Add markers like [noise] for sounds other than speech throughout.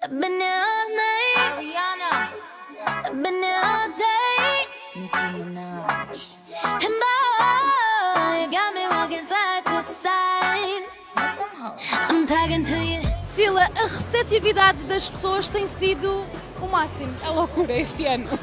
I've been here all night. Ariana. I've been here all day. Nicki Minaj. And boy, you got me walking side to side. I'm talking to you. Sila, a receptividade das pessoas tem sido o máximo. É loucura este ano. [laughs]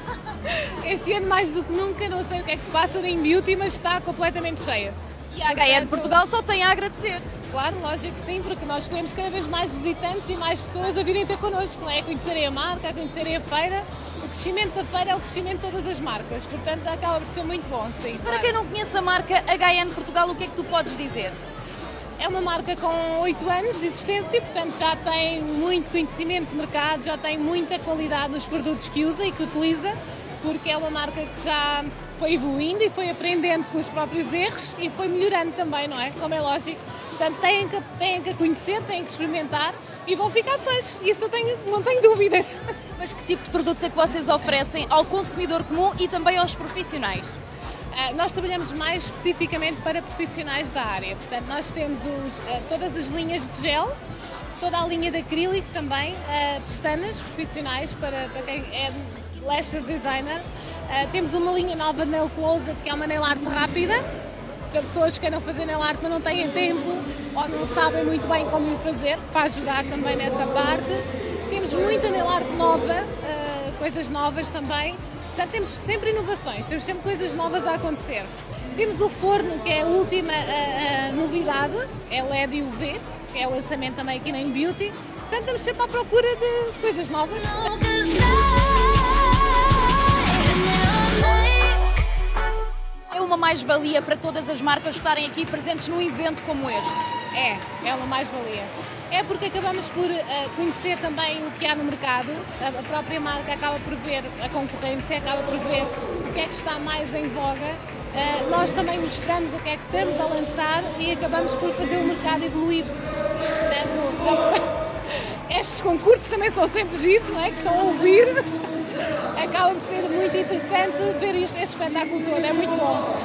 Este ano, mais do que nunca, não sei o que é que se passa em Beauty, mas está completamente cheia. E a HE de Portugal só tem a agradecer. Claro, lógico que sim, porque nós queremos cada vez mais visitantes e mais pessoas a virem ter connosco, não é? A conhecerem a marca, a conhecerem a feira. O crescimento da feira é o crescimento de todas as marcas, portanto acaba por ser muito bom, sim. Para claro. quem não conhece a marca HN Portugal, o que é que tu podes dizer? É uma marca com 8 anos de existência e, portanto, já tem muito conhecimento de mercado, já tem muita qualidade nos produtos que usa e que utiliza, porque é uma marca que já foi evoluindo e foi aprendendo com os próprios erros e foi melhorando também, não é? Como é lógico. Portanto, têm que, têm que a conhecer, têm que experimentar e vão ficar fãs. Isso eu tenho, não tenho dúvidas. [laughs] Mas que tipo de produtos é que vocês oferecem ao consumidor comum e também aos profissionais? Uh, nós trabalhamos mais especificamente para profissionais da área. Portanto, nós temos os, uh, todas as linhas de gel, toda a linha de acrílico também, uh, pestanas profissionais para, para quem é lashes designer. Temos uma linha nova de nail closet que é uma nail art rápida, para pessoas que queiram fazer nail art mas não têm tempo ou não sabem muito bem como fazer, para ajudar também nessa parte. Temos muita nail art nova, coisas novas também. Portanto, temos sempre inovações, temos sempre coisas novas a acontecer. Temos o forno, que é a última a novidade, é LED e UV, que é o lançamento também aqui na In Beauty. Portanto, estamos sempre à procura de coisas novas. Mais-valia para todas as marcas estarem aqui presentes num evento como este? É, é uma mais-valia. É porque acabamos por uh, conhecer também o que há no mercado, a, própria marca acaba por ver a concorrência, acaba por ver o que é que está mais em voga. Uh, nós também mostramos o que é que estamos a lançar e acabamos por fazer o mercado evoluir. Portanto, [laughs] estes concursos também são sempre giros, não é? Que estão a ouvir. Acaba por ser muito interessante ver este espetáculo todo, é muito bom.